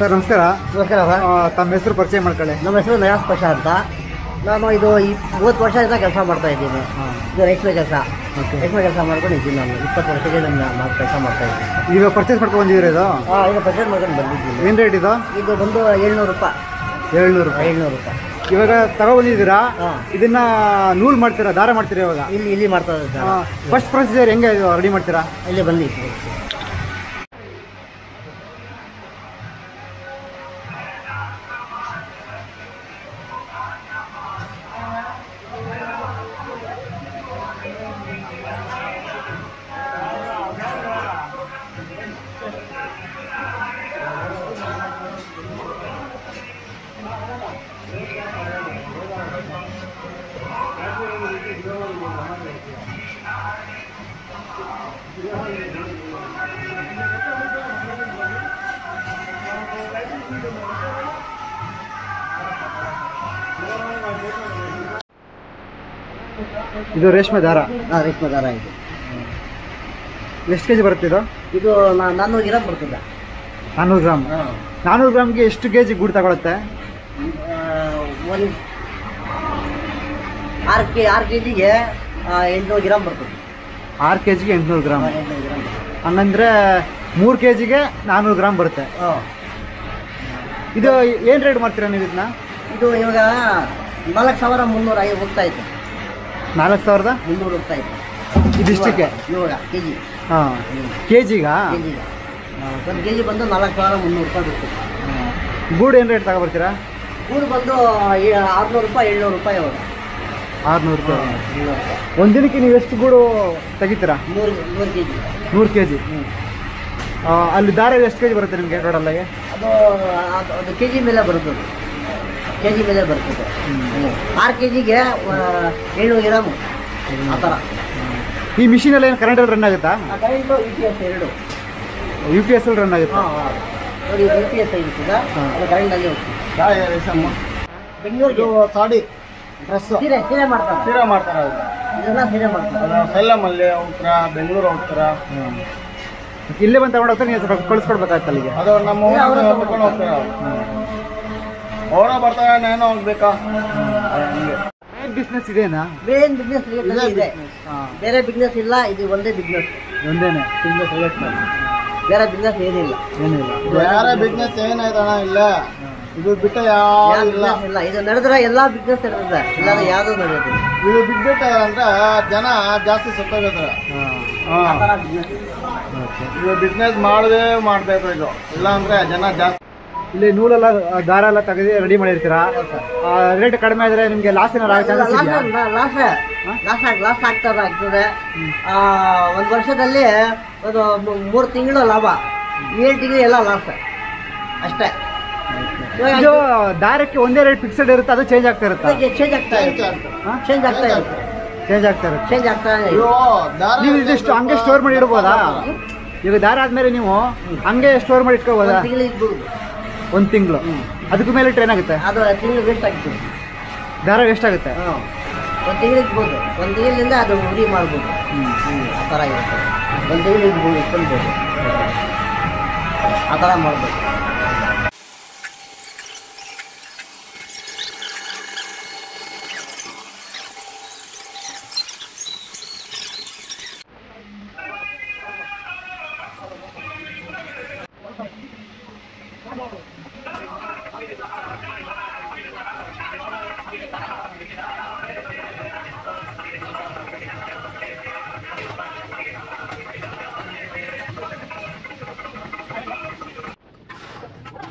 Sir ನಮಸ್ಕಾರ. ನಮಸ್ಕಾರ sir. ತಮ್ಮ ಹೆಸರು ಪರಿಚಯ ಮಾಡ್ಕೊಳ್ಳಿ. ನಮ್ಮ ಹೆಸರು ನಯಾಸ್ ಪಶ ಅಂತ. ನಾನು ಇದು ಮೂವತ್ತು ವರ್ಷದಿಂದ ಕೆಲಸ ಮಾಡ್ತಾ ಇದ್ದೀನಿ. ಇದು ರೇಷ್ಮೆ ಕೆಲಸ. ರೇಷ್ಮೆ ಕೆಲಸ ಮಾಡ್ಕೊಂಡು ಇದ್ದೀನಿ ನಾನು. ಇಪ್ಪತ್ತು ವರ್ಷಕ್ಕೆ ನಾನು ಕೆಲಸ ಮಾಡ್ತಾ ಇದ್ದೀನಿ. ಈಗ ಪರ್ಚೇಸ್ ಮಾಡ್ಕೊಂಡು ಬಂದಿದ್ದೀರಿ ಇದು? ಹಾಂ ಈಗ ಪರ್ಚೇಸ್ ಮಾಡ್ಕೊಂಡು ಬಂದಿದ್ದೀನಿ. ಏನು ರೇಟ್ ಇದು? ಇದು ಬಂದು ಏಳ್ನೂರು ರೂಪಾಯಿ. ಏಳ್ನೂರು ರೂಪಾಯಿ. ಏಳ್ನೂರು ರೂಪಾಯಿ. ಇವಾಗ ತಗೋ ಬಂದಿದ್ದೀರಾ ಹಾ. ಇದನ್ನ ನೂಲ್ ಮಾಡ್ತೀರಾ? ದಾರ ಮಾಡ್ತೀರಾ ಇವಾಗ? ಇಲ್ಲಿ ಇಲ್ಲಿ ಮಾಡ್ತಾ ಇದ್ದಾರೆ. ಫಸ್ಟ್ ಪ್ರೊಸೀಜರ್ ಹೆಂಗೆ ಇದು ರೆಡಿ ಮಾಡ್ತೀರಾ? ಇಲ್ಲಿ ಬನ್ನಿ ಇದು ರೇಷ್ಮೆ ದಾರ. ಹಾಂ ರೇಷ್ಮೆ ದಾರ ಇದು. ಎಷ್ಟು ಕೆ ಜಿ ಬರುತ್ತೆ ಇದು? ಇದು ನಾನ್ನೂರು ಗ್ರಾಮ್ ಬರ್ತದೆ. ನಾನ್ನೂರು ಗ್ರಾಮ್. ನಾನ್ನೂರು ಗ್ರಾಮ್ಗೆ ಎಷ್ಟು ಕೆ ಜಿ ಗೂಡು ತಗೊಳುತ್ತೆ? ಒಂದು ಆರು ಕೆ ಆರು ಕೆ ಜಿಗೆ ಎಂಟುನೂರು ಗ್ರಾಮ್ ಬರ್ತದೆ. ಆರು ಕೆ ಜಿಗೆ ಎಂಟುನೂರು ಗ್ರಾಮ್ ಹಂಗಂದ್ರೆ ಮೂರು ಕೆ ಜಿಗೆ ನಾನ್ನೂರು ಗ್ರಾಮ್ ಬರುತ್ತೆ. ಇದು ಏನು ರೇಟ್ ಮಾಡ್ತೀರಾ ನೀವು ಇದನ್ನ? ಇದು ಇವಾಗ ನಾಲ್ಕು ಸಾವಿರ ಮುನ್ನೂರ ಐದು ಹೋಗ್ತಾ ಇತ್ತು ನಾಲ್ಕು ಸಾವಿರದ? ಮುನ್ನೂರು ರೂಪಾಯಿ ಇದಿಷ್ಟಕ್ಕೆ ಇವಾಗ ಕೆ ಜಿ ಹಾಂ. ಕೆ ಜಿಗಾ ಕೆ ಒಂದು ಕೆ ಜಿ ಬಂದು ನಾಲ್ಕು ಸಾವಿರ ಮುನ್ನೂರು ರೂಪಾಯಿ ಬಿಡ್ತೀವಿ ಗೂಡು ಏನು ರೇಟ್ ತಗೊಬರ್ತೀರಾ? ಗೂಡು ಬಂದು ಆರ್ನೂರು ರೂಪಾಯಿ ಏಳ್ನೂರು ರೂಪಾಯಿ ಅವರು ಆರುನೂರು ರೂಪಾಯಿ ಒಂದು ದಿನಕ್ಕೆ ನೀವು ಎಷ್ಟು ಗೂಡು ತೆಗಿತೀರಾ? ನೂರು ನೂರು ಕೆ ಜಿ ನೂರು ಕೆ ಜಿ ಹ್ಞೂ ಅಲ್ಲಿ ದಾರ ಎಷ್ಟು ಕೆ ಜಿ ಬರುತ್ತೆ ನಿಮಗೆ ಟೋಟಲ್ಲಾಗಿ ಅದು ಅದು- ಕೆ ಜಿ ಮೇಲೆ ಬರುತ್ತೆ ಕೆ ಜಿ ಮೇಲೆ ಬರ್ತದೆ ಆರು ಕೆ ಜಿಗೆ ಏಳ್ನೂರು ಗ್ರಾಮು. ಆ ಥರ. ಈ ಮಿಷಿನಲ್ಲಿ ಏನು ಕರೆಂಟಲ್ಲಿ ರನ್ ಆಗುತ್ತಾ? ಕರೆಂಟು ಯು ಪಿ ಎಸ್ ಎರಡು. ಯು ಪಿ ಎಸ್ ಅಲ್ಲಿ ರನ್ ಆಗುತ್ತೆ? ನೋಡಿ ಯು ಪಿ ಎಸ್ ಆಗಿರ್ತದ. ಅದು ಕರೆಂಟಲ್ಲಿ ಹೋಗ್ತದೆ. ಬೆಂಗಳೂರಿಗೆ. ಸಾಡಿ ಡ್ರೆಸ್ ಸೀರೆ ಸೀರೆ ಮಾಡ್ತಾರೆ. ಸೀರೆ ಮಾಡ್ತಾರೆ ಇದೆಲ್ಲ ಸೀರೆ ಮಾಡ್ತಾರೆ. ಸೆಲ್ಲಮಲ್ಲಿ ಹೋಗ್ತಾರ ಬೆಂಗಳೂರು ಹೋಗ್ತಾರ ಇಲ್ಲೇ ಬಂದು ತಗೊಂಡೋಗ್ತಾರೆ ನೀವು ಸ್ವಲ್ಪ ಕಳಿಸ್ಕೊಡ್ಬೇಕಾಗತ್ತೆ ಅಲ್ಲಿಗೆ ಅದು ನಮ್ಮ ಹೋಗ್ತಾರೆ. ಅವರ ಬರ್ತಾರೆ ನಾನು ಹೋಗ್ಬೇಕಾ ಮೇನ್ ಬಿಸ್ನೆಸ್ ಇದೇನಾ? ಬೇರೆ ಬಿಸ್ನೆಸ್ ಇದೆ. ಹಾಂ. ಬೇರೆ ಬಿಸ್ನೆಸ್ ಇಲ್ಲ ಇದು ಒಂದೇ ಬಿಸ್ನೆಸ್ ಒಂದೇನೆ ಬಿಸ್ನೆಸ್ ಬೇರೆ ಬಿಸ್ನೆಸ್ ಏನಿಲ್ಲ. ಏನಿಲ್ಲ. ಬೇರೆ ಬಿಸ್ನೆಸ್ ಏನಾಯ್ತಣ್ಣ ಇಲ್ಲ? ಇದು ಬಿಟ್ಟ ಯಾವ ಇಲ್ಲ. ಇಲ್ಲ. ಇದು ನಡೆದ್ರೆ ಎಲ್ಲಾ ಬಿಸ್ನೆಸ್ ನಡೆದ್ರೆ ಇಲ್ಲಾಂದ್ರೆ ಯಾವ್ದು ನಡೆಯುತ್ತೆ ಇದು ಬಿಟ್ಬಿಟ್ಟ ಅಂದ್ರೆ ಜನ ಜಾಸ್ತಿ business ಇದೆ. ಇದು ಬಿಸ್ನೆಸ್ ಮಾಡದೇ ಮಾಡ್ಬೇಕು ಇದು ಇಲ್ಲ ಅಂದ್ರೆ ಜನ ಜಾಸ್ತಿ ಇಲ್ಲಿ ನೂಲೆಲ್ಲ ದಾರ ಎಲ್ಲ ತೆಗೆದು ರೆಡಿ ಮಾಡಿರ್ತೀರಾ? ರೇಟ್ ಕಡಿಮೆ ಆದರೆ ನಿಮಗೆ ಲಾಸ್ ಏನಾರು ಲಾಸ್ ಇದೆಯಾ? ಲಾಸ್ ಲಾಸ್ ಆಗ್- ಲಾಸ್ ಆಗ್ತದೆ ಆಗ್ತದೆ. ಆ, ಒಂದು ವರ್ಷದಲ್ಲಿ ಒಂದು ಮೂರು ತಿಂಗಳು ಲಾಭ. ಏಳು ತಿಂಗಳು ಎಲ್ಲ ಲಾಸ್ ಅಷ್ಟೇ. ಇದು ದಾರಕ್ಕೆ ಒಂದೇ ರೇಟ್ ಫಿಕ್ಸ್ಡ್ ಇರುತ್ತೆ ಅದು ಚೇಂಜ್ ಆಗ್ತಾ ಇರುತ್ತೆ? ಚೇಂಜ್ ಆಗ್ತಾ ಇರುತ್ತೆ. ಹಾ? ಚೇಂಜ್ ಆಗ್ತಾ ಇರುತ್ತೆ. ಚೇಂಜ್ ಆಗ್ತಾ ಇರುತ್ತೆ. ಚೇಂಜ್ ಆಗ್ತಾ ಇದೆ. ಅಯ್ಯೋ ದಾರ ನೀವು ಇದಿಷ್ಟು ಹಂಗೆ ಸ್ಟೋರ್ ಮಾಡಿ ಇಡ್ಬೋದಾ ಈಗ ದಾರ ಆದ್ಮೇಲೆ ನೀವು ಹಂಗೆ ಸ್ಟೋರ್ ಮಾಡಿ ಇಟ್ಕೋಬೋದಾ? ಒಂದು ತಿಂಗಳು. ಅದಕ್ಕೆ ಮೇಲೆ ಟ್ರೈನ್ ಆಗುತ್ತೆ? ಅದು ತಿಂಗಳು ವೇಸ್ಟ್ ಆಗ್ತದೆ. ದಾರ ವೇಸ್ಟ್ ಆಗುತ್ತೆ? ಹಾಂ ಒಂದು ತಿಂಗಳು ಇದ್ಬೋದು ಒಂದು ತಿಂಗಳಿಂದ ಅದು ಉರಿ ಮಾಡ್ಬೋದು. ಆ ಥರ ಇರುತ್ತೆ. ಒಂದು ತಿಂಗಳು ಇಟ್ಕೊಳ್ಬೋದು. ಆ ಥರ ಮಾಡ್ಬೋದು.